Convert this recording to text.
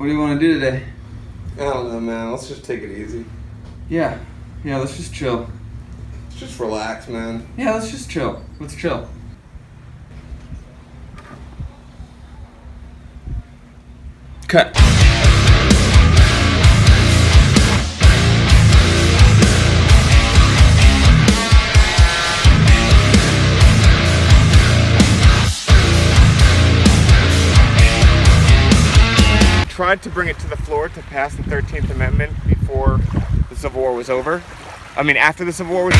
What do you want to do today? I don't know, man. Let's just take it easy. Yeah. Yeah, let's just chill. Let's just relax, man. Yeah, let's just chill. Let's chill. Cut. tried to bring it to the floor to pass the 13th Amendment before the Civil War was over. I mean, after the Civil War was